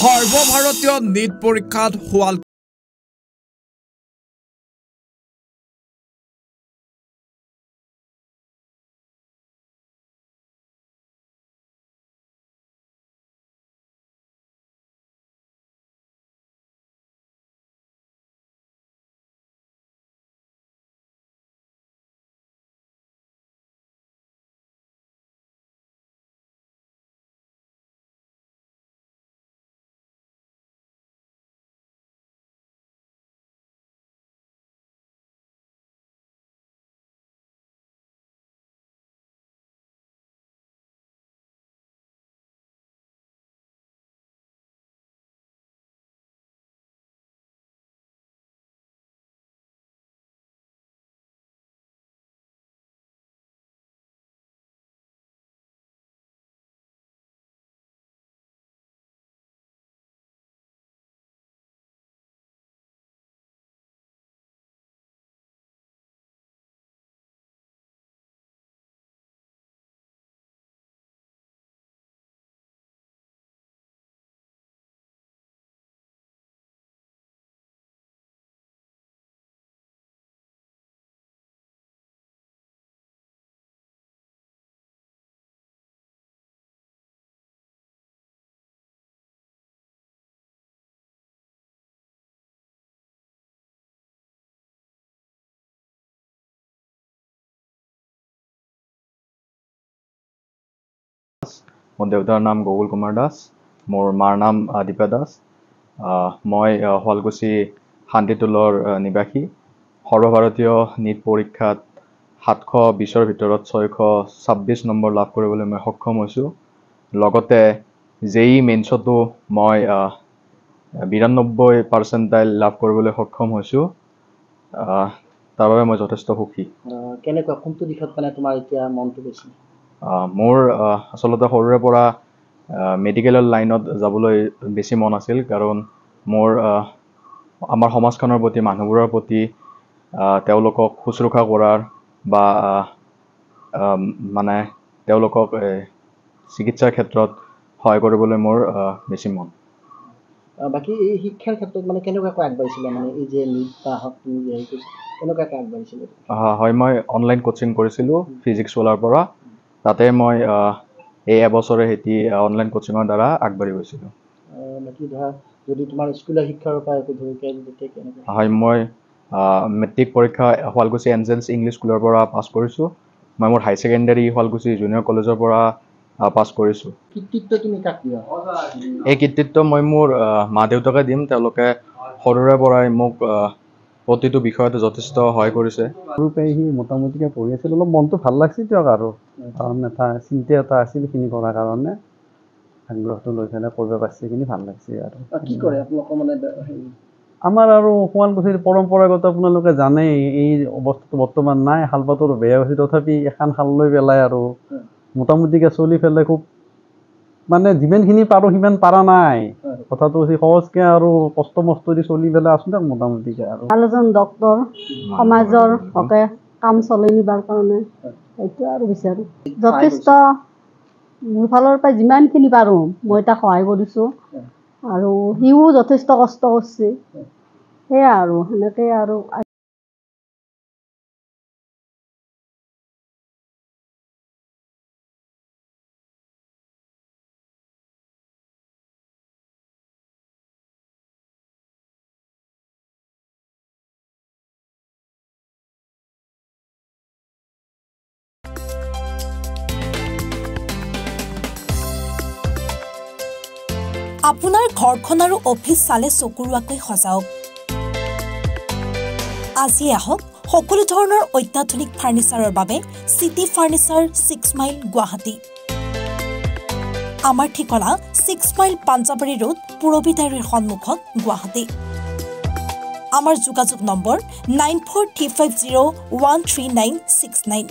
সৰ্বভাৰতীয় নীট পৰীক্ষাত শুৱাল মোৰ দেউতাৰ নাম গকুল কুমাৰ দাস মোৰ মাৰ নাম দীপা দাস। মই শুৱালকুছি শান্তিটোলৰ নিবাসী। সৰ্বভাৰতীয় নীট পৰীক্ষাত সাতশ বিছৰ ভিতৰত ছয়শ ছাব্বিছ নম্বৰ লাভ কৰিবলৈ মই সক্ষম হৈছোঁ। লগতে জেই মেইনছতো মই বিৰান্নব্বৈ পাৰ্চেণ্টাইল লাভ কৰিবলৈ সক্ষম হৈছোঁ। তাৰ বাবে মই যথেষ্ট সুখী। কেনেকুৱা কোনটো দিশত মানে তোমাৰ এতিয়া মনটো বেছি? মোৰ আচলতে সৰুৰে পৰা মেডিকেলৰ লাইনত যাবলৈ বেছি মন আছিল কাৰণ মোৰ আমাৰ সমাজখনৰ প্ৰতি মানুহবোৰৰ প্ৰতি তেওঁলোকক শুশ্ৰূষা কৰাৰ বা মানে তেওঁলোকক চিকিৎসাৰ ক্ষেত্ৰত সহায় কৰিবলৈ মোৰ বেছি মন। বাকী এই শিক্ষাৰ ক্ষেত্ৰত মানে কেনেকুৱাকৈ আগবাঢ়িছিলে? মানে এই যে নিট বা হওক তুমি হেৰি কেনেকুৱাকৈ আগবাঢ়িছিলে? হয় মই অনলাইন কোচিং কৰিছিলোঁ ফিজিক্স ৱালাৰ পৰা। তাতে মই এই এবছৰে সেটি অনলাইন কোচিঙৰ দ্বাৰা আগবাঢ়ি গৈছিলোঁ। হয় মই মেট্ৰিক পৰীক্ষা শুৱালকুছি এঞ্জেলছ ইংলিছ স্কুলৰ পৰা পাছ কৰিছোঁ। মই মোৰ হাই ছেকেণ্ডেৰী শুৱালকুছি জুনিয়ৰ কলেজৰ পৰা পাছ কৰিছোঁ। কৃতিত্ব তুমি এই কৃতিত্ব মই মোৰ মা দেউতাকে দিম। তেওঁলোকে সৰুৰে পৰাই মোক প্ৰতিটো বিষয়তে যথেষ্ট সহায় কৰিছে। সৰুতে সি মোটামুটিকৈ পঢ়ি আছিল অলপ মনটো ভাল লাগছিল দিয়ক আৰু। কাৰণ এটা চিন্তা এটা আছিল সেইখিনি কৰাৰ কাৰণে। আগ্ৰহটো লৈ পেলাই কৰিব পাৰিছে সেইখিনি ভাল লাগছে আৰু। কি কৰে? আপোনালোকৰ মানে আমাৰ আৰু শুৱালকুছিৰ পৰম্পৰাগত আপোনালোকে জানেই এই অৱস্থাটো বৰ্তমান নাই। শাল পাতৰ বেয়া হৈছে তথাপি এখন শাল লৈ পেলাই আৰু। মোটামুটিকৈ চলি পেলাই খুব মানে যিমানখিনি পাৰোঁ সিমান পাৰা নাই। কথাটো হৈছে সহজকৈ আৰু কষ্ট মষ্ট দি চলি পেলাই আছোঁ দিয়ক মোটামুটিকৈ আৰু। ভাল এজন ডক্তৰ সমাজৰ হকে কাম চলাই নিবাৰ কাৰণে। সেইটো আৰু বিচাৰোঁ যথেষ্ট মোৰ ফালৰ পৰা যিমানখিনি পাৰোঁ মই তাক সহায় কৰিছোঁ। আৰু সিও যথেষ্ট কষ্ট কৰিছে। সেয়া আৰু সেনেকৈ আৰু। আপোনাৰ ঘৰখন আৰু অফিচ চালে চকুৰোৱাকৈ সজাওক। আজি আহক সকলো ধৰণৰ অত্যাধুনিক ফাৰ্ণিচাৰৰ বাবে city furniture six mile Guwahati. আমাৰ ঠিকনা six mile Panjabari road Purabi ডায়েৰীৰ সন্মুখত গুৱাহাটী। আমাৰ যোগাযোগ number nine four three five zero' one three nine six nine